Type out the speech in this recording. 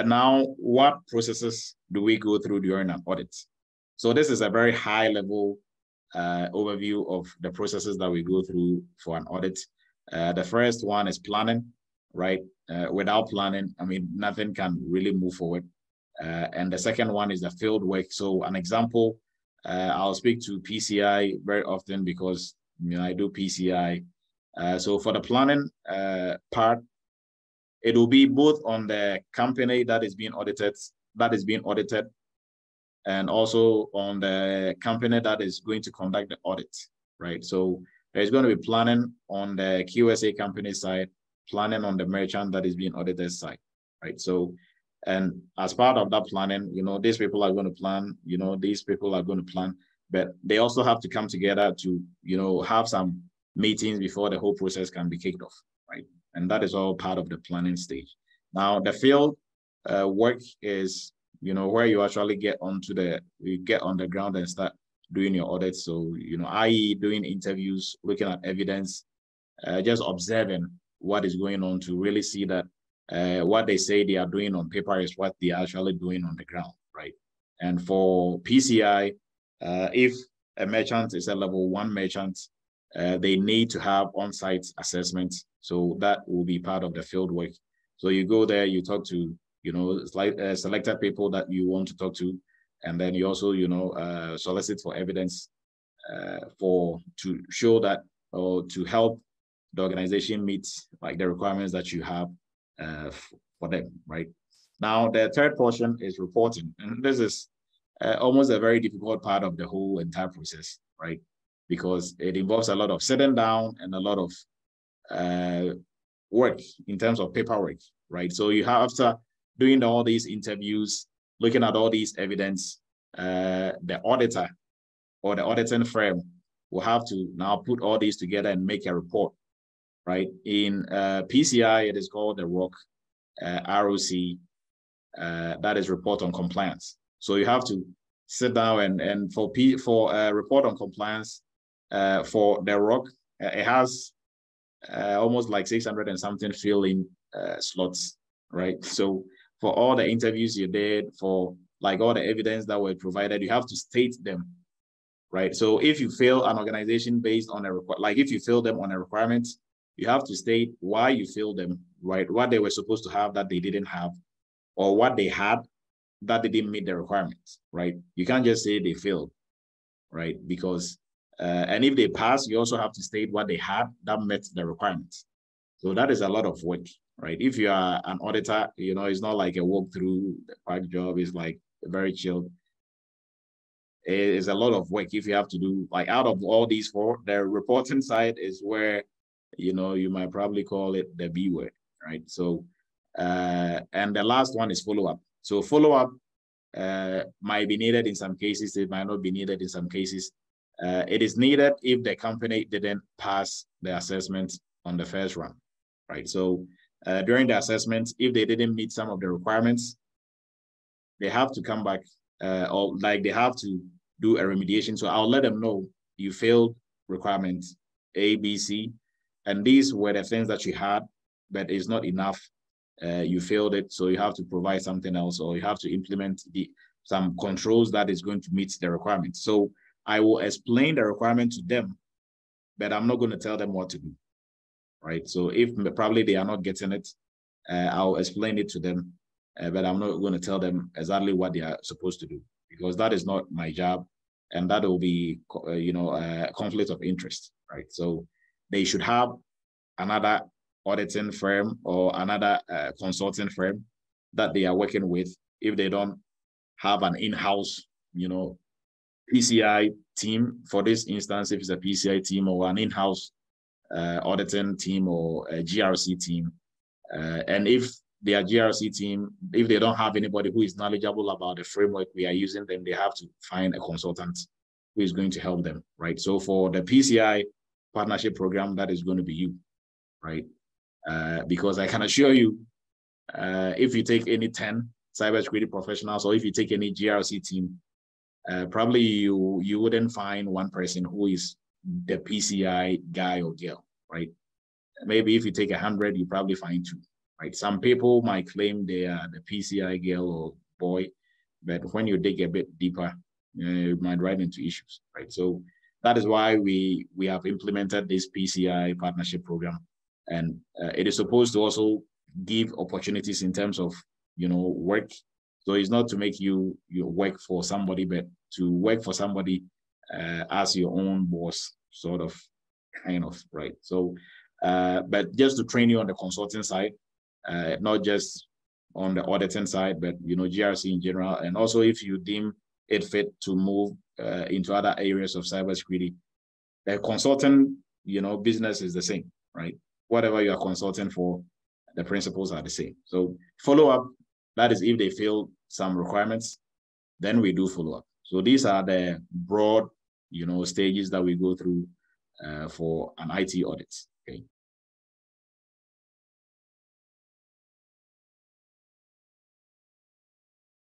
And now, what processes do we go through during an audit? So this is a very high level uh, overview of the processes that we go through for an audit. Uh, the first one is planning, right? Uh, without planning, I mean, nothing can really move forward. Uh, and the second one is the field work. So an example, uh, I'll speak to PCI very often because you know, I do PCI. Uh, so for the planning part, it will be both on the company that is being audited, that is being audited, and also on the company that is going to conduct the audit, right? So there's going to be planning on the QSA company side, planning on the merchant that is being audited side, right? So, and as part of that planning, you know, these people are going to plan, you know, these people are going to plan, but they also have to come together to, you know, have some meetings before the whole process can be kicked off, right? And that is all part of the planning stage. Now, the field uh, work is, you know, where you actually get onto the, you get on the ground and start doing your audit. So, you know, i.e. doing interviews, looking at evidence, uh, just observing what is going on to really see that uh, what they say they are doing on paper is what they are actually doing on the ground, right? And for PCI, uh, if a merchant is a level one merchant, uh, they need to have on-site assessments. So that will be part of the field work. So you go there, you talk to, you know, like uh, selected people that you want to talk to, and then you also, you know, uh, solicit for evidence uh, for to show that or to help the organization meet like the requirements that you have uh, for them, right? Now, the third portion is reporting, and this is uh, almost a very difficult part of the whole entire process, right? Because it involves a lot of sitting down and a lot of uh, work in terms of paperwork, right? So you have after doing all these interviews, looking at all these evidence, uh, the auditor or the auditing firm will have to now put all these together and make a report, right? In uh, PCI, it is called the ROC, uh, ROC, uh, that is report on compliance. So you have to sit down and, and for P, for a uh, report on compliance, uh, for the ROC, uh, it has uh, almost like 600 and something fill in uh, slots, right? So for all the interviews you did, for like all the evidence that were provided, you have to state them, right? So if you fail an organization based on a like if you fail them on a requirement, you have to state why you failed them, right? What they were supposed to have that they didn't have, or what they had that they didn't meet the requirements, right? You can't just say they failed, right? Because uh, and if they pass, you also have to state what they had that met the requirements. So that is a lot of work, right? If you are an auditor, you know, it's not like a walkthrough the part job, is like very chilled. It is a lot of work if you have to do like out of all these four, the reporting side is where, you know, you might probably call it the B word, right? So, uh, and the last one is follow up. So follow up uh, might be needed in some cases, it might not be needed in some cases. Uh, it is needed if the company didn't pass the assessment on the first run, right? So uh, during the assessment, if they didn't meet some of the requirements, they have to come back uh, or like they have to do a remediation. So I'll let them know you failed requirements A, B, C, and these were the things that you had, but it's not enough. Uh, you failed it, so you have to provide something else, or you have to implement the some controls that is going to meet the requirements. So I will explain the requirement to them, but I'm not going to tell them what to do, right? So if probably they are not getting it, uh, I'll explain it to them, uh, but I'm not going to tell them exactly what they are supposed to do because that is not my job, and that will be, uh, you know, a conflict of interest, right? So they should have another auditing firm or another uh, consulting firm that they are working with if they don't have an in-house, you know, PCI team for this instance, if it's a PCI team or an in-house uh, auditing team or a GRC team. Uh, and if their GRC team, if they don't have anybody who is knowledgeable about the framework we are using, then they have to find a consultant who is going to help them, right? So for the PCI partnership program, that is going to be you, right? Uh, because I can assure you, uh, if you take any 10 cybersecurity professionals or if you take any GRC team, uh, probably you you wouldn't find one person who is the PCI guy or girl, right? Maybe if you take a hundred, you probably find two, right? Some people might claim they are the PCI girl or boy, but when you dig a bit deeper, uh, you might run into issues, right? So that is why we we have implemented this PCI partnership program, and uh, it is supposed to also give opportunities in terms of you know work. So it's not to make you you work for somebody, but to work for somebody uh, as your own boss, sort of, kind of, right? So, uh, but just to train you on the consulting side, uh, not just on the auditing side, but you know GRC in general, and also if you deem it fit to move uh, into other areas of cybersecurity, the consulting you know business is the same, right? Whatever you are consulting for, the principles are the same. So follow up, that is if they fill some requirements, then we do follow up. So these are the broad, you know, stages that we go through uh, for an IT audit. Okay.